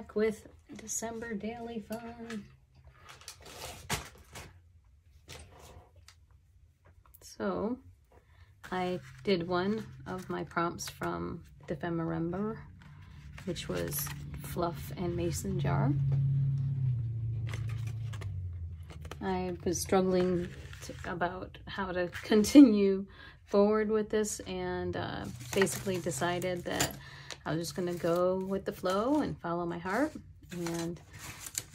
back with December Daily Fun. So, I did one of my prompts from Dephemerember, which was Fluff and Mason Jar. I was struggling to, about how to continue forward with this and uh, basically decided that I was just to go with the flow and follow my heart and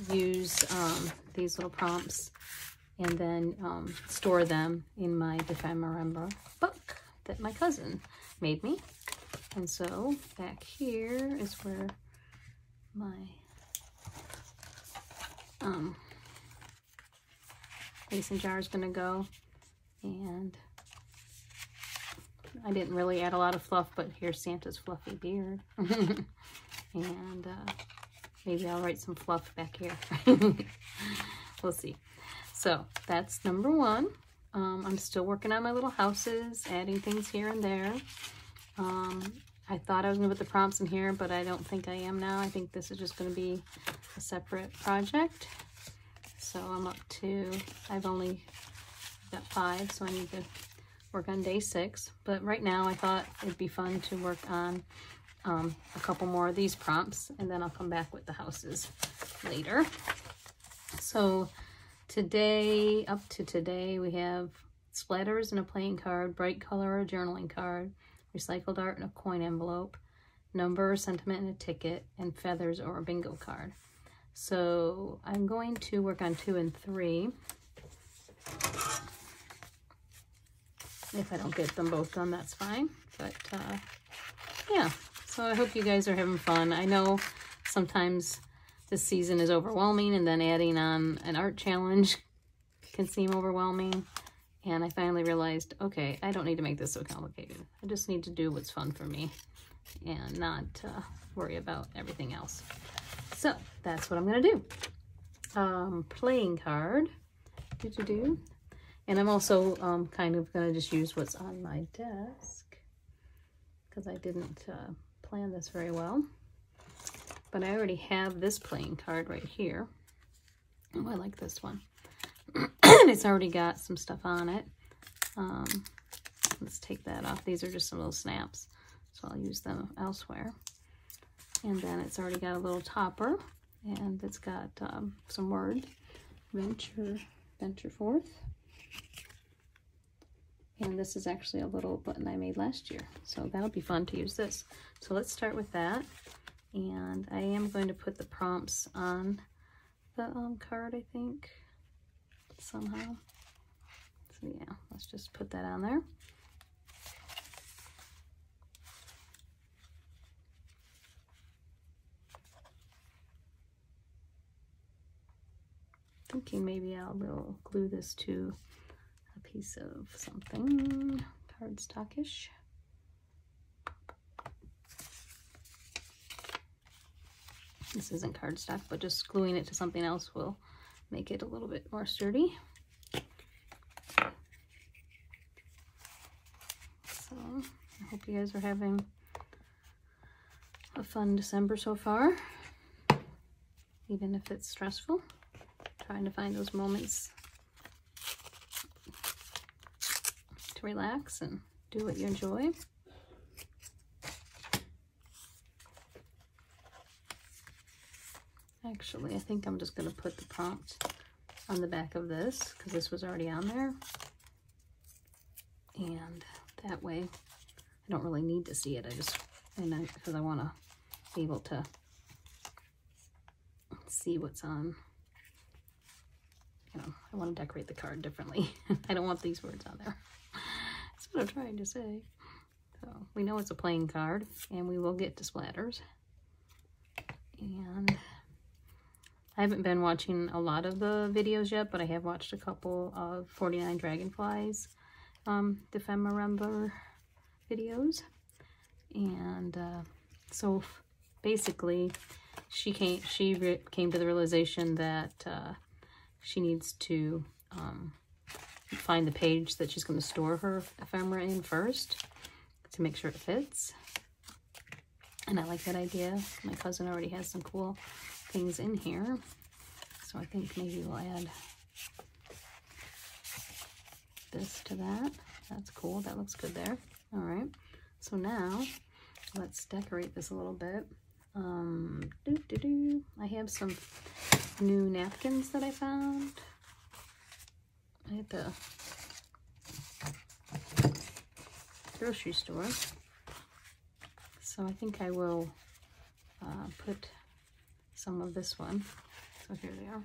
use um, these little prompts and then um, store them in my Dephemerember book that my cousin made me. And so back here is where my um, mason jar is going to go. And I didn't really add a lot of fluff, but here's Santa's fluffy beard. and uh, maybe I'll write some fluff back here. we'll see. So that's number one. Um, I'm still working on my little houses, adding things here and there. Um, I thought I was going to put the prompts in here, but I don't think I am now. I think this is just going to be a separate project. So I'm up to, I've only got five, so I need to work on day six. But right now I thought it'd be fun to work on um, a couple more of these prompts, and then I'll come back with the houses later. So today, up to today, we have splatters and a playing card, bright color or journaling card, recycled art and a coin envelope, number, sentiment, and a ticket, and feathers or a bingo card. So I'm going to work on two and three. If I don't get them both done, that's fine. But uh, yeah, so I hope you guys are having fun. I know sometimes this season is overwhelming and then adding on an art challenge can seem overwhelming. And I finally realized, okay, I don't need to make this so complicated. I just need to do what's fun for me and not uh, worry about everything else. So that's what I'm going to do. Um, playing card. Do, do, do. And I'm also um, kind of going to just use what's on my desk because I didn't uh, plan this very well. But I already have this playing card right here. Oh, I like this one. it's already got some stuff on it. Um, let's take that off. These are just some little snaps, so I'll use them elsewhere. And then it's already got a little topper, and it's got um, some word. Venture, venture forth. And this is actually a little button I made last year. So that'll be fun to use this. So let's start with that. And I am going to put the prompts on the um, card, I think somehow. So yeah, let's just put that on there. Thinking maybe I will glue this to piece of something cardstockish. This isn't cardstock, but just gluing it to something else will make it a little bit more sturdy. So I hope you guys are having a fun December so far, even if it's stressful. Trying to find those moments to relax and do what you enjoy. Actually, I think I'm just going to put the prompt on the back of this because this was already on there. And that way, I don't really need to see it. I just, and I, because I want to be able to see what's on. You know, I want to decorate the card differently. I don't want these words on there. What I'm trying to say. So we know it's a playing card and we will get to splatters. And I haven't been watching a lot of the videos yet, but I have watched a couple of 49 Dragonflies um, Dephemerember videos. And uh, so basically, she came, she came to the realization that uh, she needs to um, find the page that she's going to store her ephemera in first to make sure it fits. And I like that idea. My cousin already has some cool things in here. So I think maybe we'll add this to that. That's cool. That looks good there. All right. So now let's decorate this a little bit. Um, doo -doo -doo. I have some new napkins that I found at the grocery store. So I think I will uh, put some of this one. So here they are.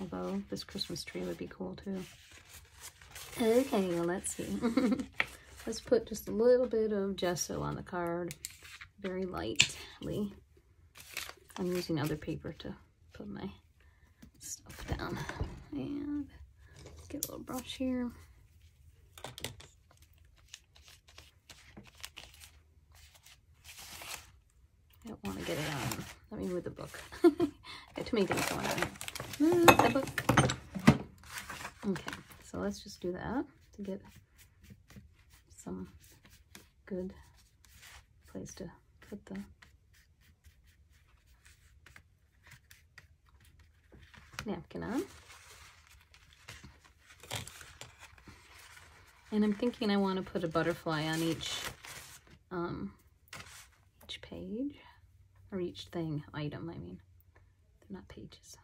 Although this Christmas tree would be cool too. Okay, well let's see. let's put just a little bit of gesso on the card. Very lightly. I'm using other paper to put my stuff down. And get a little brush here. I don't want to get it on. Let me move the book. Got too many things going on. Move the book. Okay, so let's just do that to get some good place to put the napkin on. And I'm thinking I want to put a butterfly on each um, each page or each thing, item, I mean. They're not pages.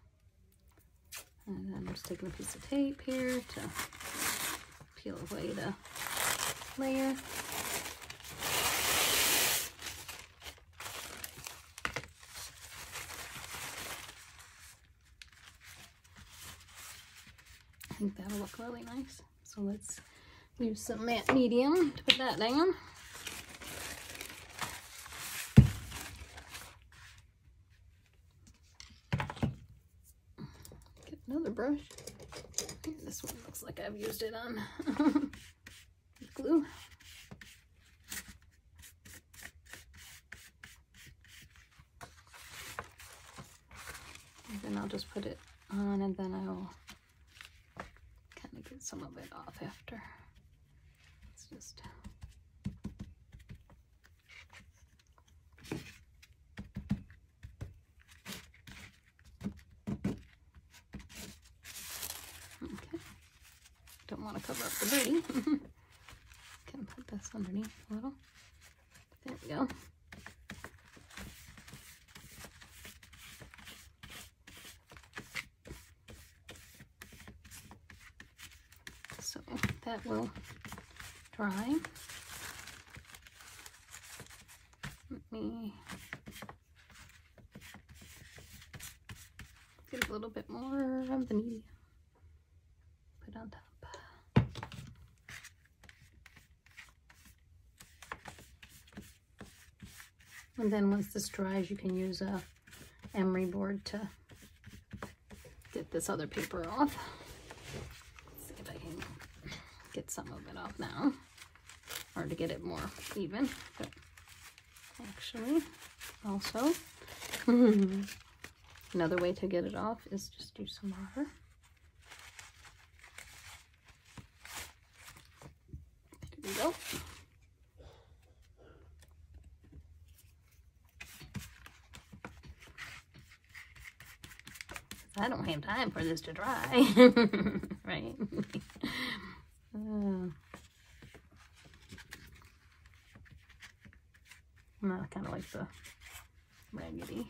And then I'm just taking a piece of tape here to peel away the layer. I think look really nice. So let's use some matte medium to put that down. Get another brush. This one looks like I've used it on glue. And then I'll just put it on and then I'll some of it off after. It's just okay. Don't want to cover up the birdie. Can put this underneath a little. There we go. So that will dry. Let me get a little bit more of the medium. Put on top. And then once this dries, you can use a emery board to get this other paper off. Let's see if I can get some of it off now. Or to get it more even. But actually, also, another way to get it off is just do some water. There we go. I don't have time for this to dry, right? uh, I kind of like the raggedy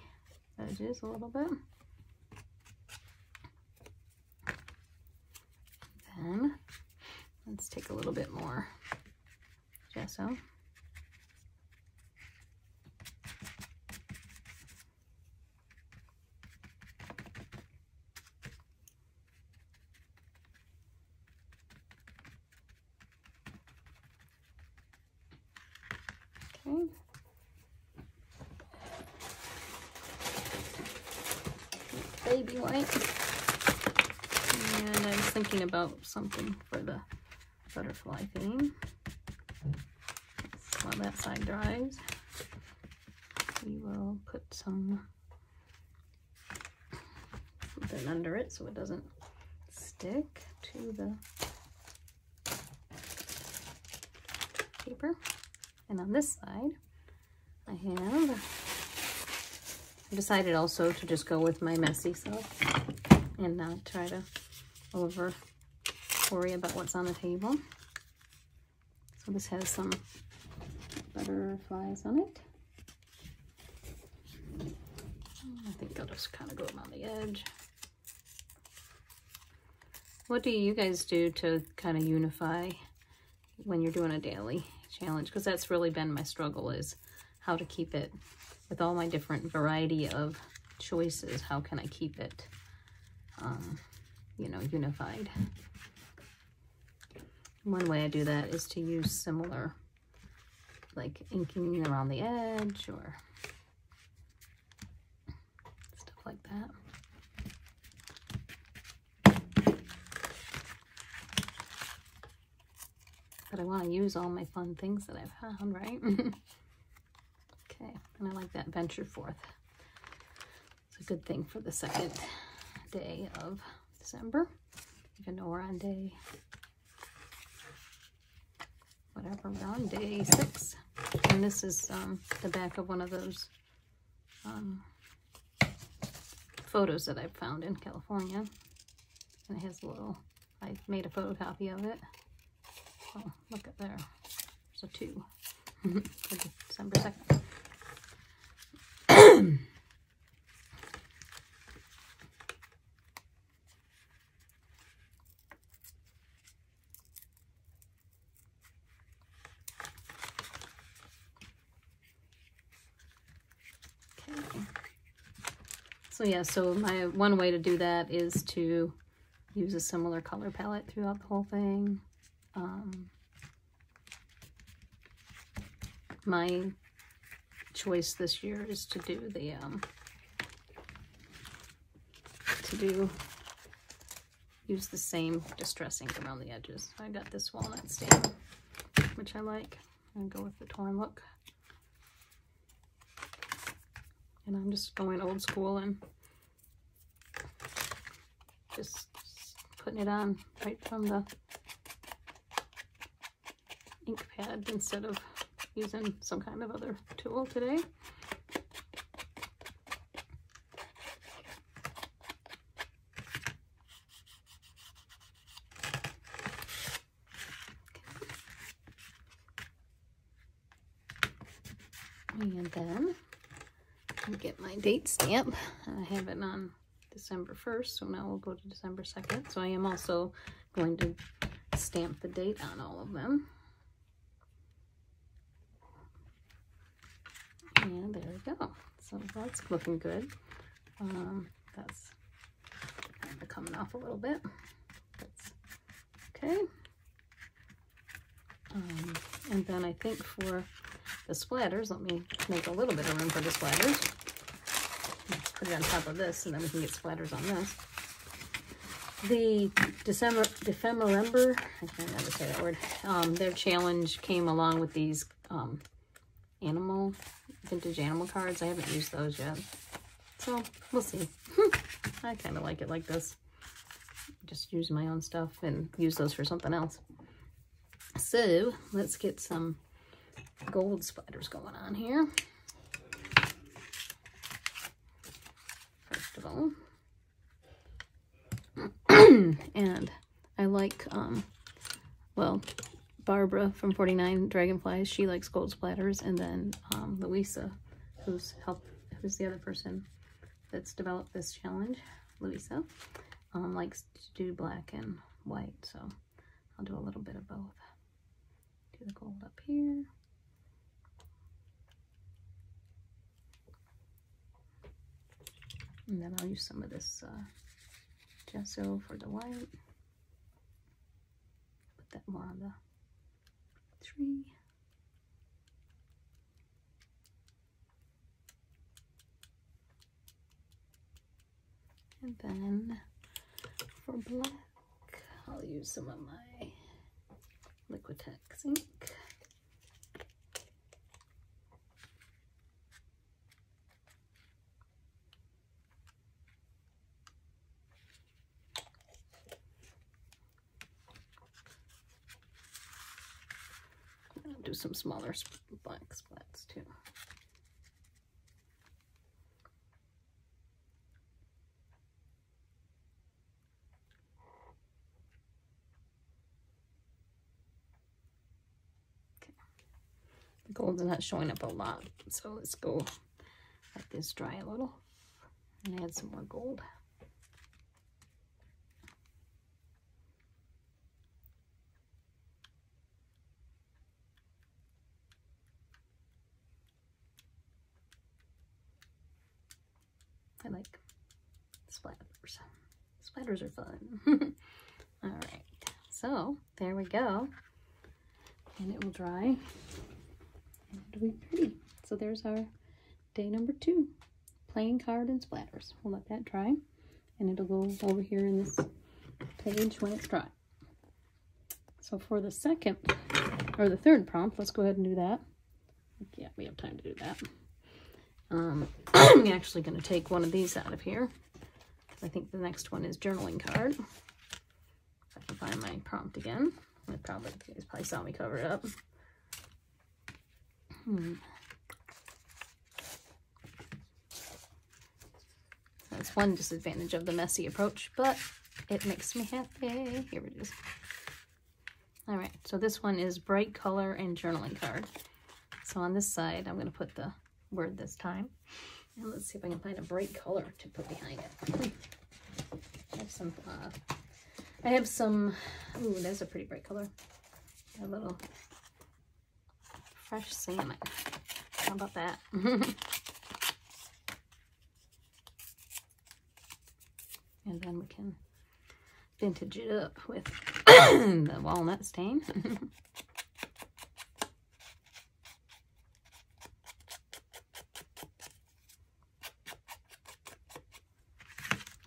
edges a little bit. Then let's take a little bit more gesso. Okay. Baby white. And I was thinking about something for the butterfly theme. While that side dries, we will put some something under it so it doesn't stick to the paper. And on this side, I have, I decided also to just go with my messy self and not try to over worry about what's on the table. So this has some butterflies on it. I think I'll just kind of go around the edge. What do you guys do to kind of unify when you're doing a daily challenge? Because that's really been my struggle is how to keep it with all my different variety of choices. How can I keep it, um, you know, unified? One way I do that is to use similar, like inking around the edge or stuff like that. But I want to use all my fun things that I've found, right? okay, and I like that venture forth. It's a good thing for the second day of December, even though we're on day, whatever, we're on day six. And this is um, the back of one of those um, photos that I found in California. And it has a little, I made a photocopy of it. Oh, look at there. There's a two for December 2nd. okay. So yeah, so my one way to do that is to use a similar color palette throughout the whole thing. Um, my choice this year is to do the, um, to do, use the same distress ink around the edges. I got this walnut stamp, which I like. and go with the torn look. And I'm just going old school and just putting it on right from the ink pad instead of using some kind of other tool today. And then I get my date stamp. I have it on December 1st, so now we'll go to December 2nd. So I am also going to stamp the date on all of them. And there we go. So that's looking good. Um, that's kind of coming off a little bit. That's okay. Um, and then I think for the splatters, let me make a little bit of room for the splatters. Put it on top of this and then we can get splatters on this. The December, Defemorember, I can't never say that word, um, their challenge came along with these um, animal vintage animal cards. I haven't used those yet. So, we'll see. I kind of like it like this. Just use my own stuff and use those for something else. So, let's get some gold spiders going on here. And I like, um, well, Barbara from 49 Dragonflies, she likes gold splatters. And then um, Louisa, who's helped, who's the other person that's developed this challenge, Louisa, um, likes to do black and white. So I'll do a little bit of both. Do the gold up here. And then I'll use some of this uh, gesso for the white. Put that more on the tree. And then for black, I'll use some of my Liquitex ink. some smaller black splats too. The gold's not showing up a lot, so let's go let this dry a little and add some more gold. I like splatters. Splatters are fun. All right, so there we go. And it will dry. And it'll be pretty. So there's our day number two. Playing card and splatters. We'll let that dry. And it'll go over here in this page when it's dry. So for the second, or the third prompt, let's go ahead and do that. Yeah, we have time to do that. Um, I'm actually going to take one of these out of here. I think the next one is journaling card. If I can find my prompt again. I probably, you guys probably saw me cover it up. Hmm. That's one disadvantage of the messy approach, but it makes me happy. Here it is. All right, so this one is bright color and journaling card. So on this side, I'm going to put the word this time. And let's see if I can find a bright color to put behind it. I have some, uh, I have some, ooh, that's a pretty bright color. A little fresh salmon. How about that? and then we can vintage it up with the walnut stain.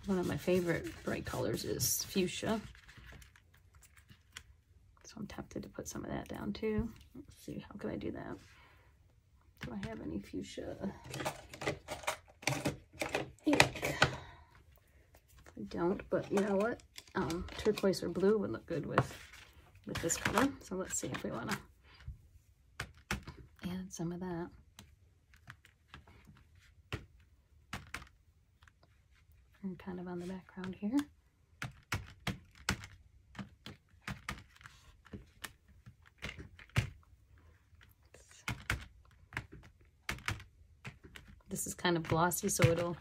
One of my favorite bright colors is fuchsia. So I'm tempted to put some of that down too. Let's see, how can I do that? Do I have any fuchsia ink? I don't, but you know what? Um, turquoise or blue would look good with, with this color. So let's see if we want to add some of that. Kind of on the background here. This is kind of glossy, so it'll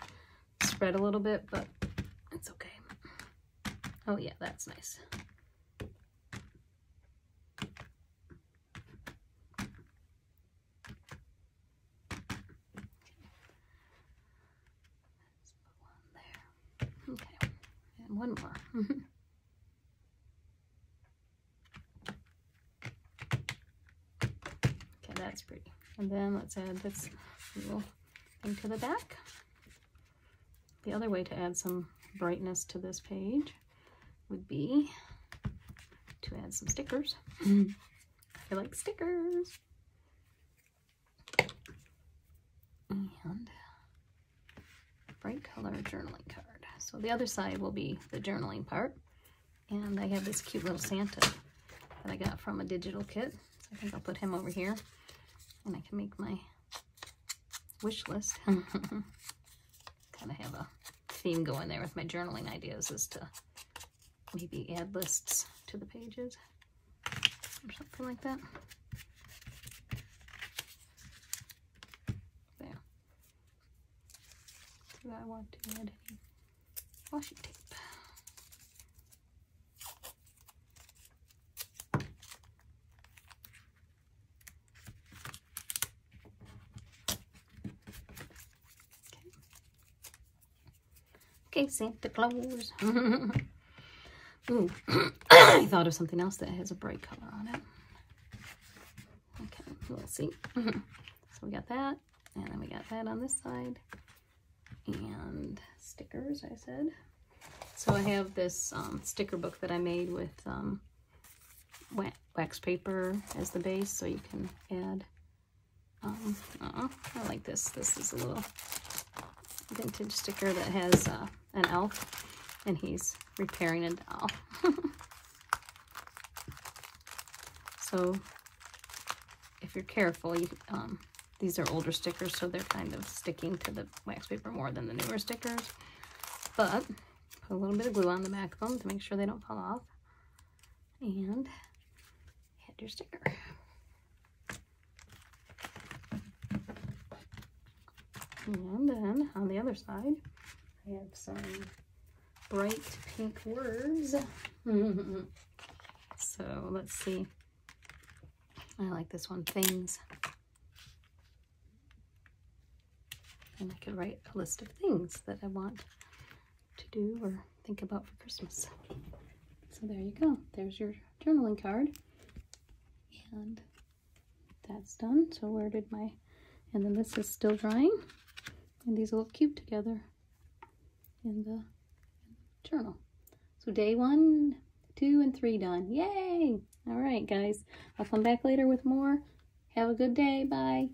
spread a little bit, but it's okay. Oh yeah, that's nice. one more. okay, that's pretty. And then let's add this little thing to the back. The other way to add some brightness to this page would be to add some stickers. I like stickers. And bright color journaling card. So the other side will be the journaling part. And I have this cute little Santa that I got from a digital kit. So I think I'll put him over here. And I can make my wish list. kind of have a theme going there with my journaling ideas as to maybe add lists to the pages or something like that. There. Do I want to add any washi tape. Okay, Santa Claus. Ooh, I thought of something else that has a bright color on it. Okay, we'll see. so we got that, and then we got that on this side and stickers, I said. So I have this um, sticker book that I made with um, wax paper as the base, so you can add, um, uh, I like this. This is a little vintage sticker that has uh, an elf, and he's repairing a doll. so if you're careful, you, um, these are older stickers, so they're kind of sticking to the wax paper more than the newer stickers. But put a little bit of glue on the back of them to make sure they don't fall off. And add your sticker. And then on the other side, I have some bright pink words. so let's see. I like this one, things. And I could write a list of things that I want to do or think about for Christmas. So there you go. There's your journaling card. And that's done. So where did my, and then this is still drying. And these will look cute together in the journal. So day one, two, and three done. Yay! All right, guys. I'll come back later with more. Have a good day. Bye.